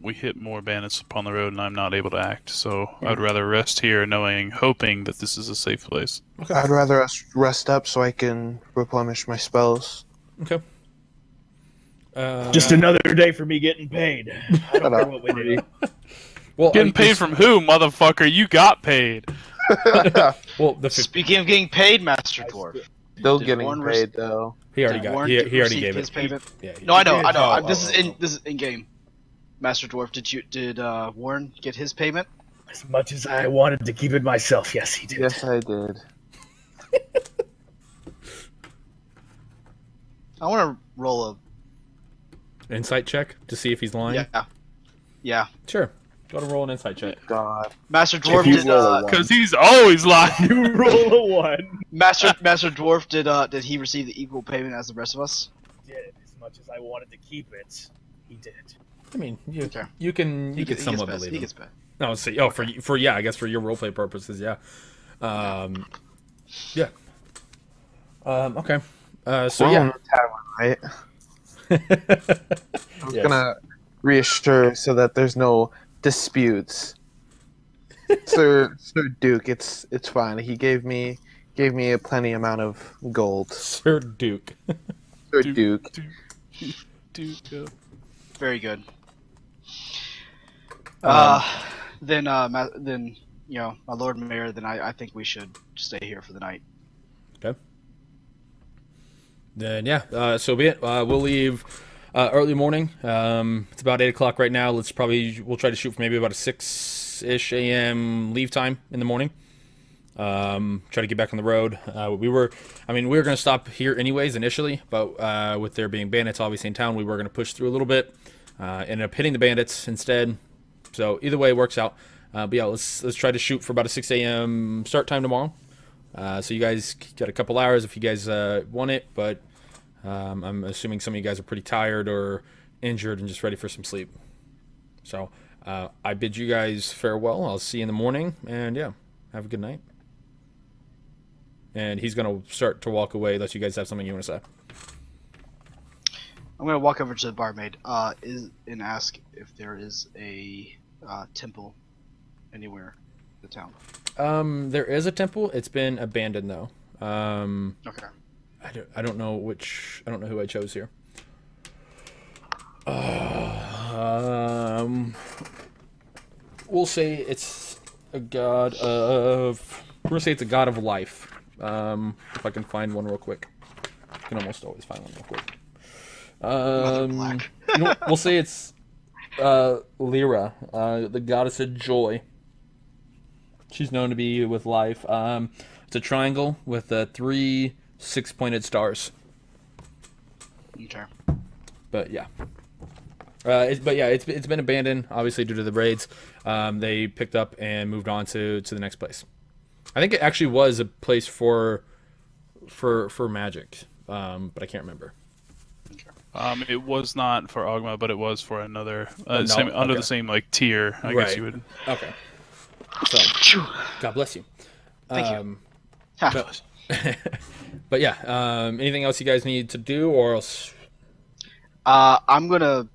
we hit more bandits upon the road and I'm not able to act. So I'd rather rest here, knowing, hoping that this is a safe place. I'd rather rest up so I can replenish my spells. Okay. Uh, Just another day for me getting paid. I don't care what we do. well, Getting I- paid from who, motherfucker? You got paid. well the Speaking of getting paid, Master Dwarf. Still Did getting Warren paid though. he already did got Warren he, he already gave his it. payment? Yeah, he- No, I know, I know. Oh, I'm- this oh, is in oh. this is in game. Master Dwarf, did you did uh, Warren get his payment? As much as I wanted to keep it myself, yes, he did. Yes, I did. I want to roll a insight check to see if he's lying. yeah, yeah. Sure. Go to roll an insight check. God. Master Dwarf you did uh. Because he's always lying. You roll a one. Master Master Dwarf did uh did he receive the equal payment as the rest of us? Did as much as I wanted to keep it. He did. I mean, you, Okay. you can you He, can gets, he, gets somewhat best. believe he gets bet. No, see, oh, for for yeah, I guess for your roleplay purposes, yeah. Um, yeah. Um, okay. Uh, so We're yeah. on tavern, right? I'm Yes. gonna reassure so that there's no disputes. Sir Sir Duke, it's it's fine. He gave me gave me a plenty amount of gold. Sir Duke. Sir Duke. Duke. Dude, dude, uh, Very good. Um, Uh, then, uh, ma- then you know, my Lord Mayor. Then I, I think we should stay here for the night. Okay. Then yeah, uh, so be it. Uh, we'll leave uh, early morning. Um, it's about eight o'clock right now. Let's probably we'll try to shoot for maybe about a six ish a.m. leave time in the morning. Um, try to get back on the road. Uh, we were, I mean, we were going to stop here anyways initially, but uh, with there being bandits obviously in town, we were going to push through a little bit. Uh, ended up hitting the bandits instead. So either way, it works out. Uh, but yeah, let's let's try to shoot for about a 6 a.m. start time tomorrow. Uh, so you guys got a couple hours if you guys uh, want it, but um, I'm assuming some of you guys are pretty tired or injured and just ready for some sleep. So uh, I bid you guys farewell. I'll see you in the morning, and yeah, have a good night. And he's gonna start to walk away unless you guys have something you want to say. I'm gonna walk over to the barmaid. Uh, is and ask if there is a uh, temple anywhere in the town. Um, there is a temple. It's been abandoned though. Um, Okay. I don't, I don't know which. I don't know who I chose here. Uh, um, we'll say it's a god of. We're gonna say it's a god of life. Um, if I can find one real quick, I can almost always find one real quick. Um, you know, we'll say it's uh, Lliira, uh, the goddess of joy. She's known to be with life. Um, it's a triangle with uh, three six-pointed stars. Okay. But yeah, uh, it's, but yeah, it's it's been abandoned obviously due to the raids. Um, they picked up and moved on to to the next place. I think it actually was a place for for for magic, um, but I can't remember. Um, it was not for Ogma, but it was for another uh, Oh, no? same, under the same like tier. I Right. guess you would. Okay. So, God bless you. Thank you. um, Ha. But, but yeah, um, anything else you guys need to do, or else? Uh, I'm gonna,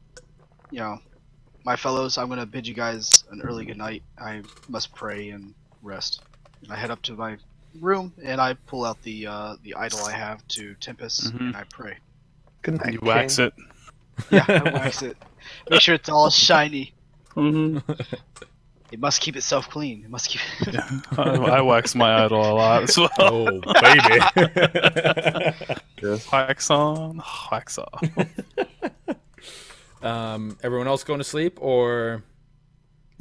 you know, my fellows, I'm gonna bid you guys an early good night. I must pray and rest. I head up to my room and I pull out the uh, the idol I have to Tempus Mhm. and I pray. Good night. You wax King. it. Yeah, I wax it. Make sure it's all shiny. Mm-hmm. It must keep itself clean. It must keep. I, I wax my idol a lot as well. Oh, baby. wax on, wax off. um, everyone else going to sleep, or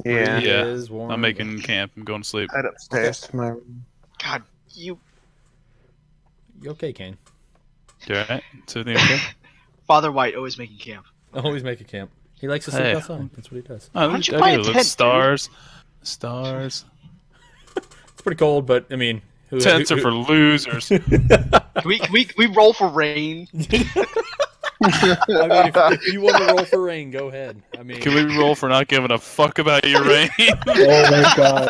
Yeah. Yeah. Is warm? I'm making camp. I'm going to sleep. Head upstairs to my room. God, you You okay, Kane? You alright? Is everything okay? Father White always making camp. Always making camp. He likes to sleep Hey. outside. That's what he does. Oh, Why don't you I buy do. a Look, tent, dude? stars, stars. It's pretty cold, but I mean, who, Tents who- are for losers. Can we can we, can we roll for rain? I mean, if, if you want to roll for rain, go ahead. I mean, Can we roll for not giving a fuck about your rain? Oh my god.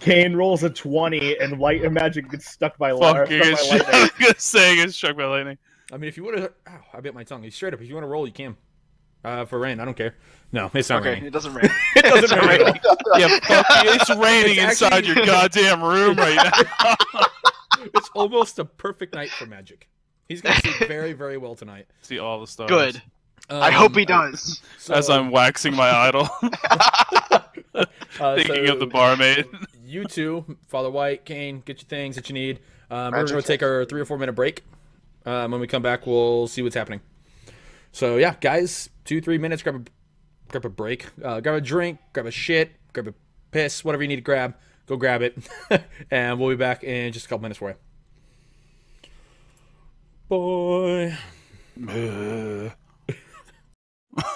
Kane rolls a 20 and light and magic gets stuck by, li- Fuck, stuck you by lightning. saying it's struck by lightning. I mean, if you want to, ow, I bit my tongue. He's Straight up, if you want to roll, you can. Uh, for rain, I don't care. No, it's not Okay, raining. it doesn't rain. It doesn't It's not rain. Yeah, fuck you. It's raining It's inside actually- your goddamn room right now. It's almost a perfect night for magic. He's gonna sleep very, very well tonight. See all the stars. Good. I hope he Um, does. so- As I'm waxing my idol, uh, thinking so of the barmaid. You two, Father White, Kane, get your things that you need. Um, we're gonna take our three or four minute break. Um, when we come back, we'll see what's happening. So yeah, guys, two three minutes. Grab a grab a break. Uh, grab a drink. Grab a shit. Grab a piss. Whatever you need to grab, go grab it. and we'll be back in just a couple minutes for you. Boy. Uh,